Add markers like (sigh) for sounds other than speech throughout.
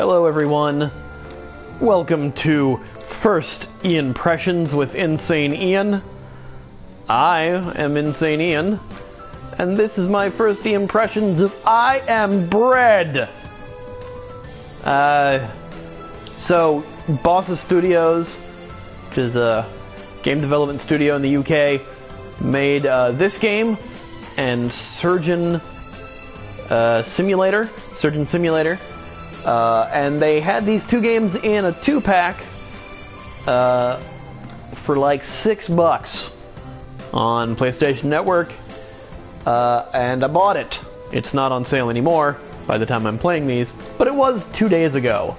Hello, everyone. Welcome to First Impressions with Insane Ian. I am Insane Ian, and this is my first impressions of I Am Bread. Uh, so, Bossa Studios, which is a game development studio in the UK, made uh, this game and Surgeon uh, Simulator, Surgeon Simulator. Uh, and they had these two games in a two pack uh, for like six bucks on PlayStation Network. Uh, and I bought it. It's not on sale anymore by the time I'm playing these, but it was two days ago.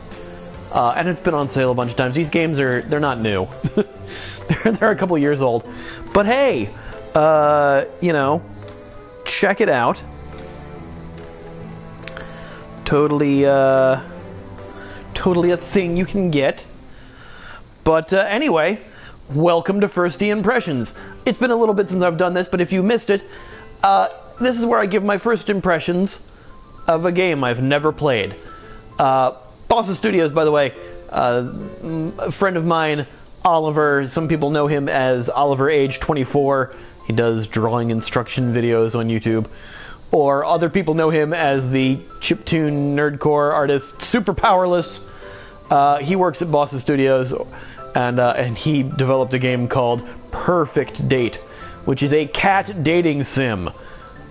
Uh, and it's been on sale a bunch of times. These games are, they're not new. (laughs) they're, they're a couple years old. But hey, uh, you know, check it out totally uh, totally a thing you can get. But uh, anyway, welcome to First Impressions. It's been a little bit since I've done this, but if you missed it, uh, this is where I give my first impressions of a game I've never played. Uh, Studios, by the way, uh, a friend of mine, Oliver. Some people know him as Oliver Age 24. He does drawing instruction videos on YouTube or other people know him as the chiptune nerdcore artist Super Powerless. Uh, he works at Bossa Studios, and uh, and he developed a game called Purrfect Date, which is a cat dating sim.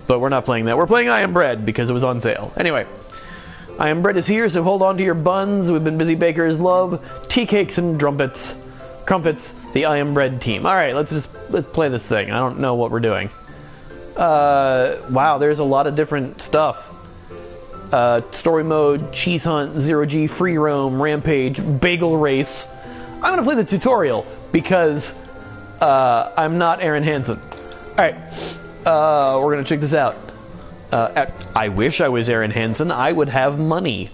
But we're not playing that. We're playing I Am Bread because it was on sale. Anyway, I Am Bread is here, so hold on to your buns. We've been busy bakers. Love tea cakes and trumpets. Crumpets. The I Am Bread team. All right, let's just let's play this thing. I don't know what we're doing. Uh, wow, there's a lot of different stuff. Uh, story mode, cheese hunt, zero G, free roam, rampage, bagel race. I'm gonna play the tutorial because uh, I'm not Aaron Hansen. All right, uh, we're gonna check this out. Uh, I wish I was Aaron Hansen. I would have money.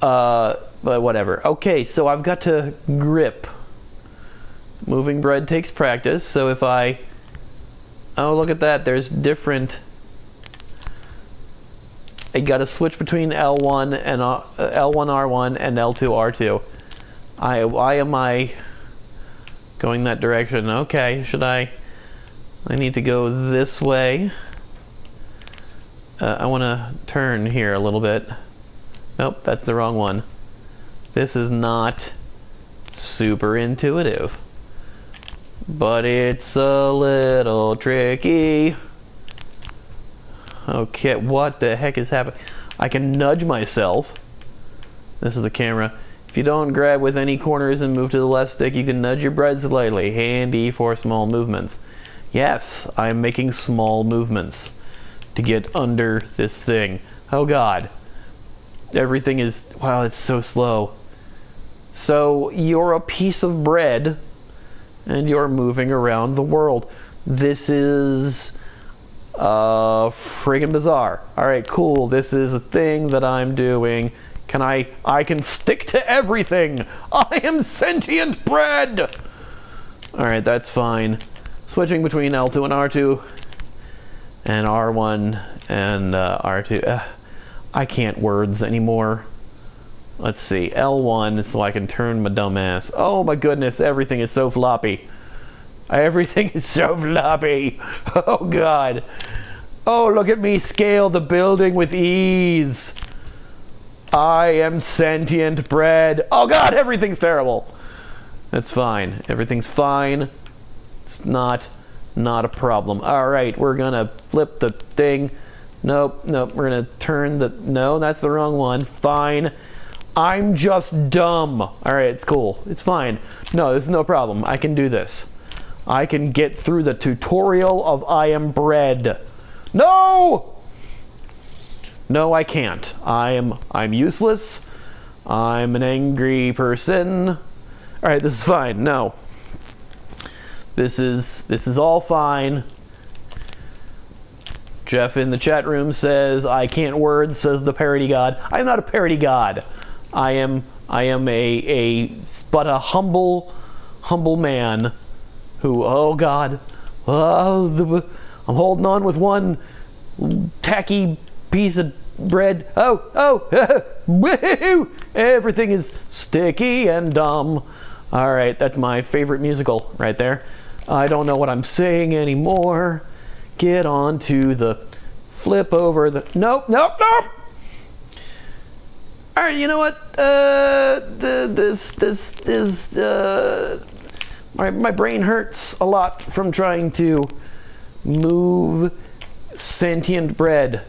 Uh, but whatever. Okay, so I've got to grip. Moving bread takes practice. So if I Oh, look at that. There's different... I got to switch between L1 and uh, L1 R1 and L2 R2. I why am I going that direction? Okay, should I? I need to go this way. Uh, I want to turn here a little bit. Nope, that's the wrong one. This is not super intuitive but it's a little tricky. Okay, what the heck is happening? I can nudge myself. This is the camera. If you don't grab with any corners and move to the left stick, you can nudge your bread slightly. Handy for small movements. Yes, I'm making small movements to get under this thing. Oh god. Everything is, wow, it's so slow. So, you're a piece of bread and you're moving around the world. This is uh friggin' bizarre. Alright, cool. This is a thing that I'm doing. Can I I can stick to everything. (laughs) I am sentient bread. Alright, that's fine. Switching between L2 and R2 and R1 and uh, R2. Uh, I can't words anymore. Let's see, L1 so I can turn my dumb ass. Oh my goodness, everything is so floppy. Everything is so floppy. (laughs) Oh god. Oh, look at me scale the building with ease. I am sentient bread. Oh god, everything's terrible. That's fine. Everything's fine. It's not not a problem. All right, we're gonna flip the thing. Nope, nope. We're gonna turn the. No, that's the wrong one. Fine. I'm just dumb. All right, it's cool. It's fine. No, this is no problem. I can do this. I can get through the tutorial of I am bread. No! No, I can't. I am I'm useless. I'm an angry person. All right, this is fine. No. This is this is all fine. Jeff in the chat room says, I can't word, says the parody god. I'm not a parody god. I am I am a a but a humble humble man who oh God, oh, the, I'm holding on with one tacky piece of bread. Oh, oh, (laughs) woohoo! Everything is sticky and dumb. All right, that's my favorite musical right there. I don't know what I'm saying anymore. Get on to the flip over the. Nope, nope, nope! All right, you know what? Uh, this, this is, uh, my, my brain hurts a lot from trying to move sentient bread.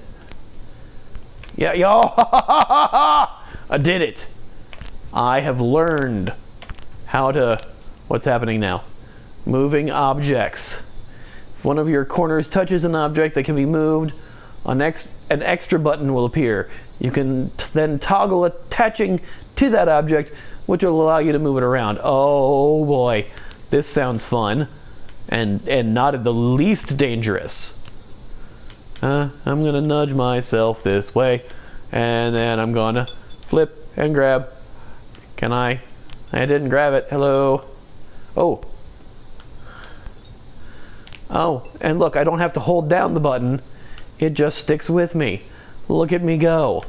Yeah, yo, (laughs) I did it. I have learned how to, what's happening now? Moving objects. If one of your corners touches an object that can be moved, an, ex an extra button will appear. You can then toggle attaching to that object, which will allow you to move it around. Oh boy, this sounds fun, and and not in the least dangerous. Uh, I'm gonna nudge myself this way, and then I'm gonna flip and grab. Can I? I didn't grab it. Hello. Oh. Oh, and look, I don't have to hold down the button. It just sticks with me. Look at me go.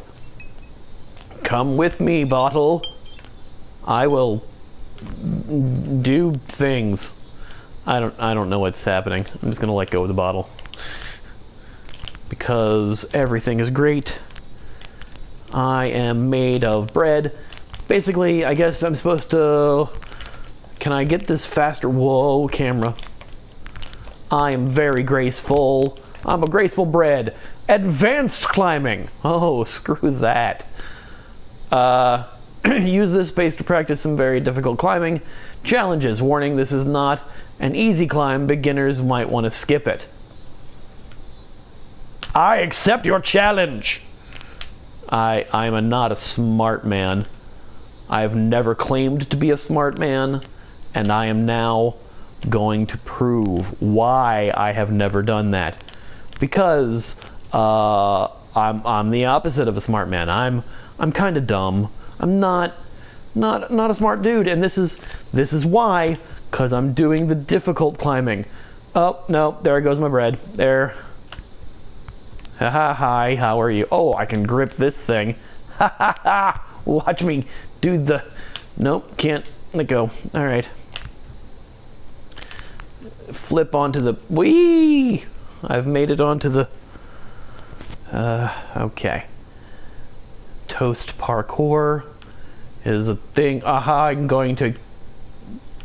Come with me, bottle. I will do things. I don't I don't know what's happening. I'm just going to let go of the bottle. Because everything is great. I am made of bread. Basically, I guess I'm supposed to Can I get this faster? Whoa, camera. I am very graceful. I'm a graceful bread. Advanced climbing. Oh, (laughs) screw that. Uh, (clears throat) use this space to practice some very difficult climbing. Challenges. Warning, this is not an easy climb. Beginners might want to skip it. I accept your challenge. I I'm a, not a smart man. I've never claimed to be a smart man, and I am now going to prove why I have never done that because uh, I'm I'm the opposite of a smart man. I'm I'm kind of dumb. I'm not not not a smart dude, and this is this is why because I'm doing the difficult climbing. Oh no, there goes my bread. There. Ha ha hi, how are you? Oh, I can grip this thing. (laughs) Ha ha ha! Watch me do the. Nope, can't let go. All right. Flip onto the. Wee! I've made it onto the... Uh, okay. Toast parkour is a thing. Aha, I'm going to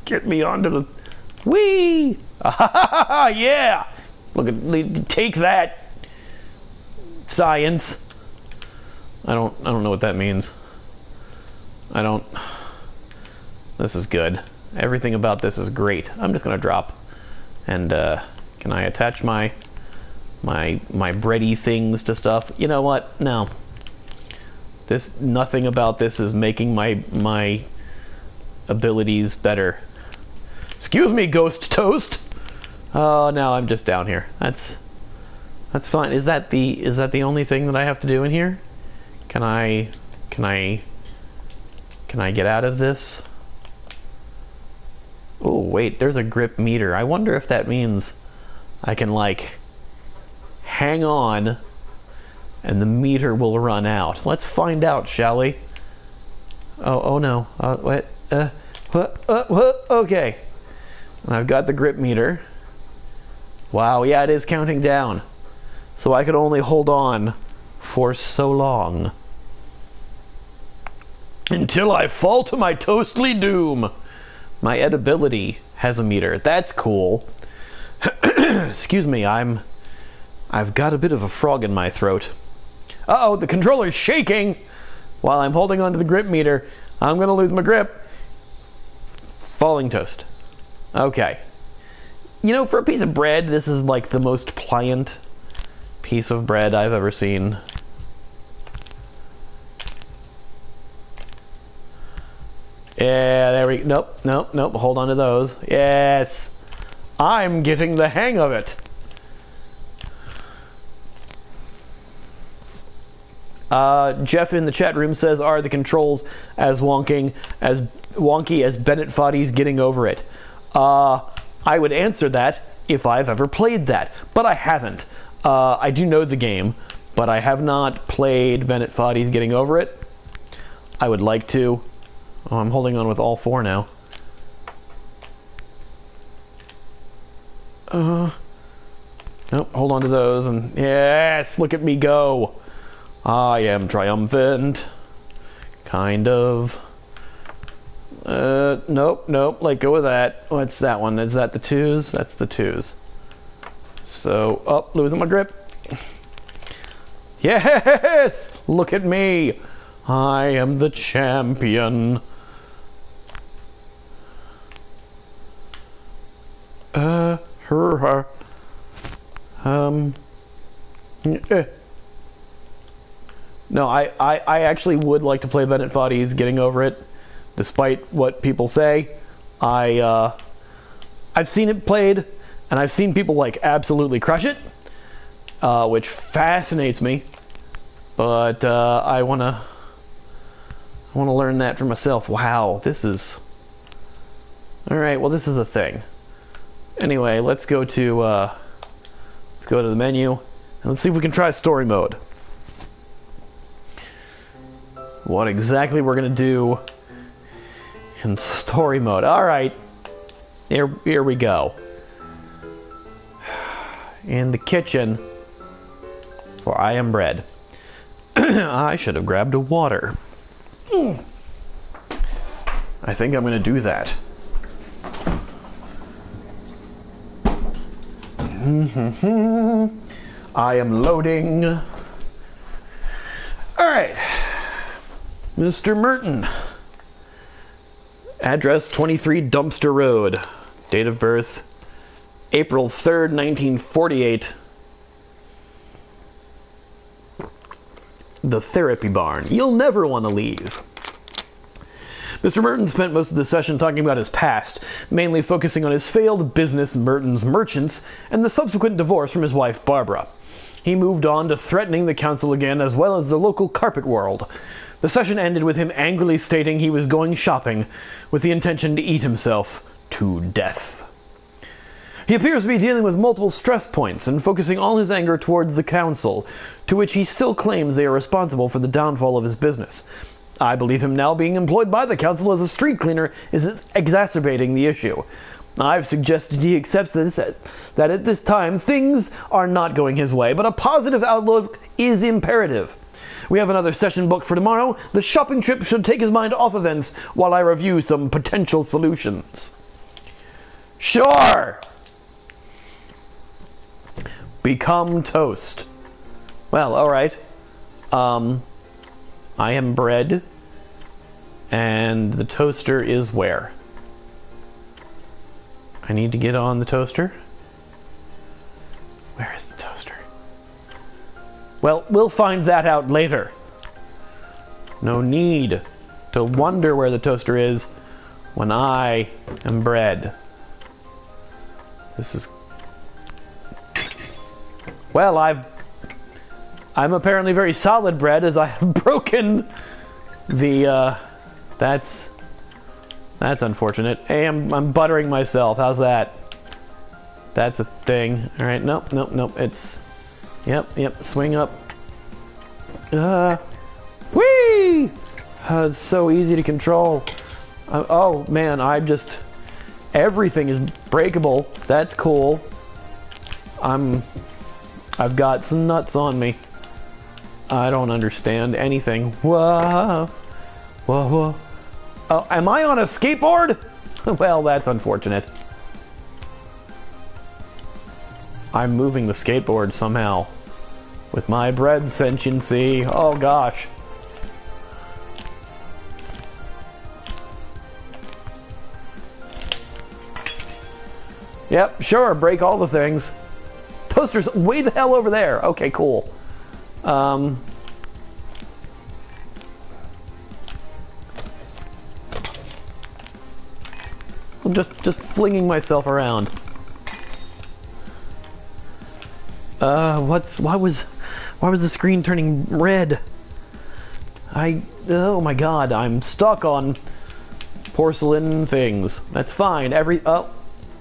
get me onto the... Whee! Aha, (laughs) yeah! Look at... Take that! Science. I don't... I don't know what that means. I don't... This is good. Everything about this is great. I'm just gonna drop and uh, can I attach my my my bready things to stuff? You know what? No. This nothing about this is making my my abilities better. Excuse me, ghost toast. Oh, now I'm just down here. That's that's fine. Is that the is that the only thing that I have to do in here? Can I can I can I get out of this? Oh, wait, there's a grip meter. I wonder if that means I can like hang on and the meter will run out. Let's find out, shall we? Oh, oh no. Uh, wait, uh, uh, what, okay. I've got the grip meter. Wow, yeah, it is counting down. So I could only hold on for so long. Until I fall to my toastly doom. My edibility has a meter. That's cool. (clears throat) Excuse me, I'm... I've got a bit of a frog in my throat. Uh-oh, the controller's shaking! While I'm holding onto the grip meter, I'm gonna lose my grip. Falling toast. Okay. You know, for a piece of bread, this is like the most pliant piece of bread I've ever seen. Yeah, there we Nope, nope, nope. Hold on to those. Yes. I'm getting the hang of it. Uh, Jeff in the chat room says, "Are the controls as wonking as wonky as Bennett Foddy's getting over it?" Uh, I would answer that if I've ever played that, but I haven't. Uh, I do know the game, but I have not played Bennett Foddy's Getting Over It. I would like to. Oh, I'm holding on with all four now. Uh, nope, hold on to those, and yes, look at me go. I am triumphant. Kind of. Uh, nope, nope, let go of that. What's that one? Is that the twos? That's the twos. So, up, oh, losing my grip. Yes! Look at me! I am the champion. Uh, her, her. Um. Eh. No, I, I, I actually would like to play Bennett Foddy's Getting Over It, despite what people say. I, uh, I've seen it played, and I've seen people, like, absolutely crush it, uh, which fascinates me. But, uh, I wanna, I wanna learn that for myself. Wow, this is... Alright, well this is a thing. Anyway, let's go to, uh, let's go to the menu, and let's see if we can try story mode what exactly we're going to do in story mode. All right, here, here we go. In the kitchen, for I am bread. (clears throat) I should have grabbed a water. I think I'm going to do that. Mm-hmm. I am loading. All right. Mr. Merton. Address 23 Dumpster Road. Date of birth April 3rd, 1948. The Therapy Barn. You'll never want to leave. Mr. Merton spent most of the session talking about his past, mainly focusing on his failed business, Merton's Merchants, and the subsequent divorce from his wife, Barbara. He moved on to threatening the council again, as well as the local carpet world. The session ended with him angrily stating he was going shopping with the intention to eat himself to death. He appears to be dealing with multiple stress points and focusing all his anger towards the council, to which he still claims they are responsible for the downfall of his business. I believe him now being employed by the council as a street cleaner is exacerbating the issue. I've suggested he accepts this, that at this time things are not going his way, but a positive outlook is imperative. We have another session booked for tomorrow. The shopping trip should take his mind off events while I review some potential solutions. Sure! Become toast. Well, alright. Um, I am bread. And the toaster is where? I need to get on the toaster. Where is the toaster? Well, we'll find that out later. No need to wonder where the toaster is when I am bread. This is... Well, I've... I'm apparently very solid bread as I have (laughs) broken the, uh... That's... That's unfortunate. Hey, I'm, I'm buttering myself. How's that? That's a thing. Alright, nope, nope, nope. It's... Yep, yep, swing up. Uh, whee! Uh, it's so easy to control. Uh, oh, man, I'm just... Everything is breakable. That's cool. I'm... I've got some nuts on me. I don't understand anything. Whoa. Whoa, whoa. Oh, am I on a skateboard? (laughs) well, that's unfortunate. I'm moving the skateboard somehow. With my bread sentiency. Oh gosh. Yep, sure, break all the things. Toaster's way the hell over there. Okay, cool. Um, I'm just just flinging myself around. Uh, what's why was why was the screen turning red? I oh my god, I'm stuck on porcelain things. That's fine. Every oh,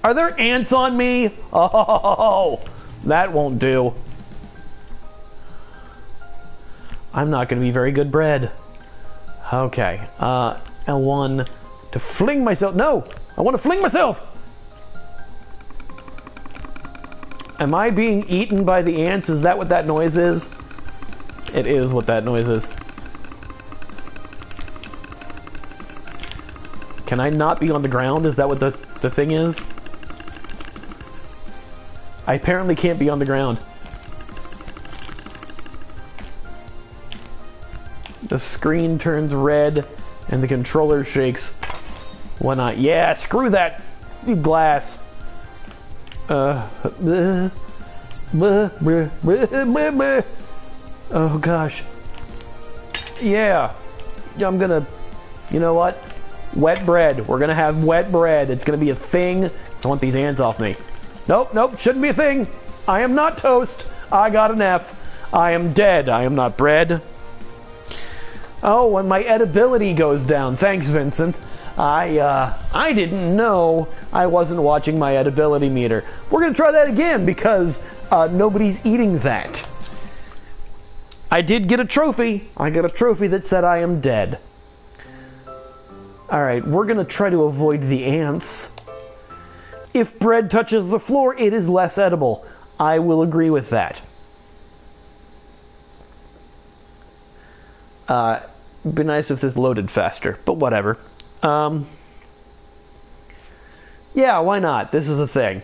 are there ants on me? (laughs) Oh, that won't do. I'm not going to be very good bread. Okay. Uh, L1 to fling myself. No! I want to fling myself! Am I being eaten by the ants? Is that what that noise is? It is what that noise is. Can I not be on the ground? Is that what the, the thing is? I apparently can't be on the ground. The screen turns red and the controller shakes. Why not? Yeah, screw that glass. Uh, bleh, bleh, bleh. Oh gosh. Yeah. I'm gonna, you know what? Wet bread. We're gonna have wet bread. It's gonna be a thing. I want these hands off me. Nope, nope, shouldn't be a thing. I am not toast. I got an F. I am dead. I am not bread. Oh, and my edibility goes down. Thanks, Vincent. I uh, I didn't know I wasn't watching my edibility meter. We're gonna try that again because uh, nobody's eating that. I did get a trophy. I got a trophy that said I am dead. All right, we're gonna try to avoid the ants. If bread touches the floor, it is less edible. I will agree with that. Uh, be nice if this loaded faster, but whatever. Um, yeah, why not? This is a thing.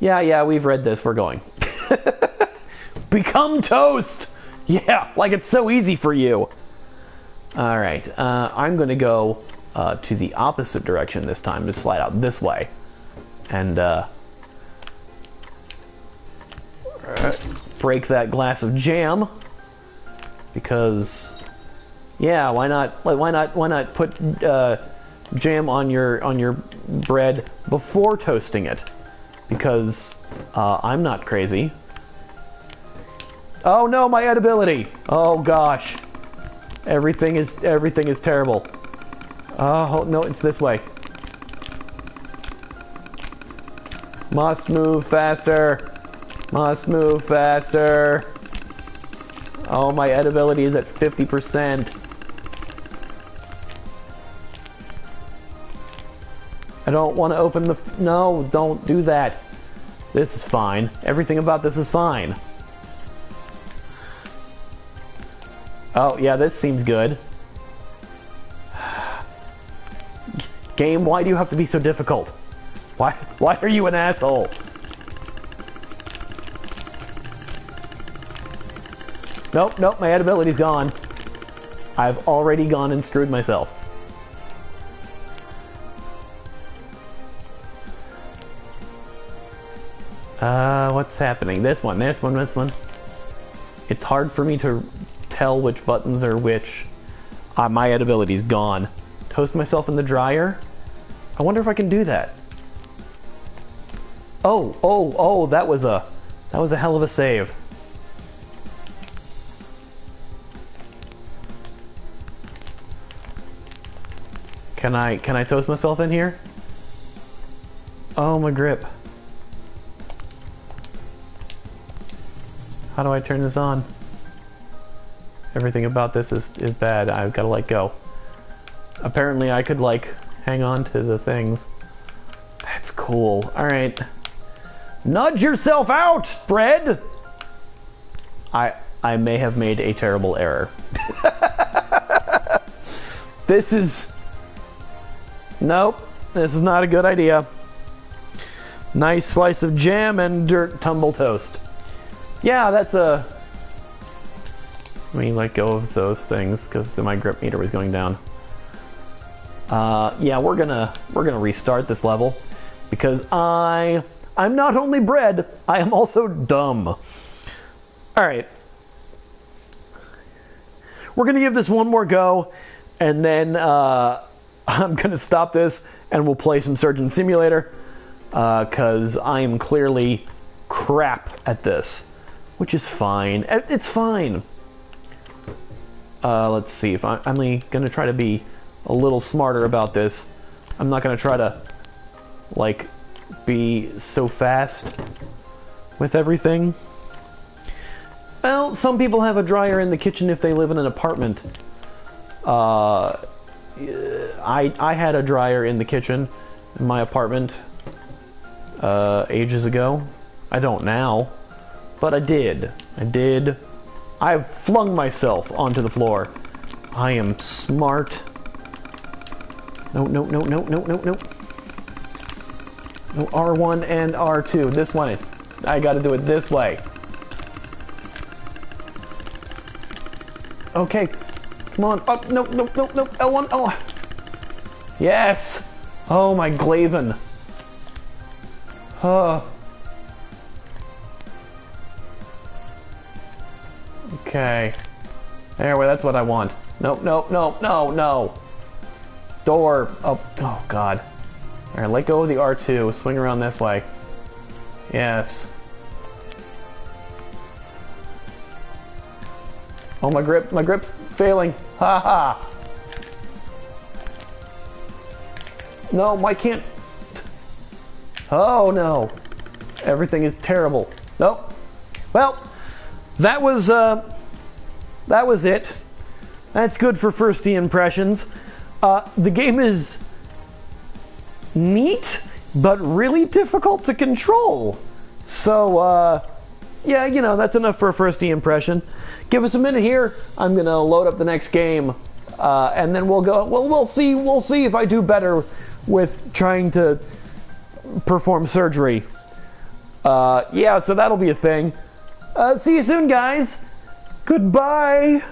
Yeah, yeah, we've read this. We're going. (laughs) Become toast! Yeah, like it's so easy for you. All right, uh, I'm going to go uh, to the opposite direction this time, to slide out this way. And uh, break that glass of jam because yeah, why not? Like, why not? Why not put uh, jam on your on your bread before toasting it? Because uh, I'm not crazy. Oh no, my edibility! Oh gosh, everything is everything is terrible. Oh no, it's this way. Must move faster. Must move faster. Oh, my edibility is at 50%. I don't want to open the... No, don't do that. This is fine. Everything about this is fine. Oh, yeah, this seems good. (sighs) Game, why do you have to be so difficult? Why, why are you an asshole? Nope, nope, my ability's gone. I've already gone and screwed myself. Uh, what's happening? This one, this one, this one. It's hard for me to tell which buttons are which. Uh, my edibility's gone. Toast myself in the dryer? I wonder if I can do that. Oh, oh, oh, that was a, that was a hell of a save. Can I can I toast myself in here? Oh my grip. How do I turn this on? Everything about this is, is bad. I've got to let go. Apparently I could like hang on to the things. That's cool. Alright. Nudge yourself out, bread! I I may have made a terrible error. (laughs) this is Nope, this is not a good idea. Nice slice of jam and dirt tumble toast. Yeah, that's a... Let me let go of those things because my grip meter was going down. Uh, yeah, we're gonna we're gonna restart this level because I I'm not only bread, I am also dumb. All right, we're gonna give this one more go, and then uh, (laughs) I'm to stop this and we'll play some Surgeon Simulator because uh, I am clearly crap at this, which is fine. It's fine. Uh, let's see if I'm going to try to be a little smarter about this. I'm not to try to like be so fast with everything. Well, some people have a dryer in the kitchen if they live in an apartment. Uh, I I had a dryer in the kitchen in my apartment uh, ages ago. I don't now, but I did. I did. I flung myself onto the floor. I am smart. No, no, no, no, no, no, no. No, R1 and R2. This one. I gotta do it this way. Okay. Come on. Oh, no, no, no, no. L1. Oh. Yes. Oh, my Glaven. Huh. Okay. Well, that's what I want. No, no, no, no, no. Door. Oh, oh God. All right, let go of the R2. Swing around this way. Yes. Oh, my grip, my grip's failing. Ha ha. No, why can't... Oh, no. Everything is terrible. Nope. Well, that was, uh, that was it. That's good for firsty impressions. Uh, the game is neat, but really difficult to control. So, uh, yeah, you know, that's enough for a firsty impression. Give us a minute here. I'm gonna load up the next game, uh, and then we'll go. Well, we'll see. We'll see if I do better with trying to perform surgery. Uh, yeah, so that'll be a thing. Uh, see you soon, guys. Goodbye.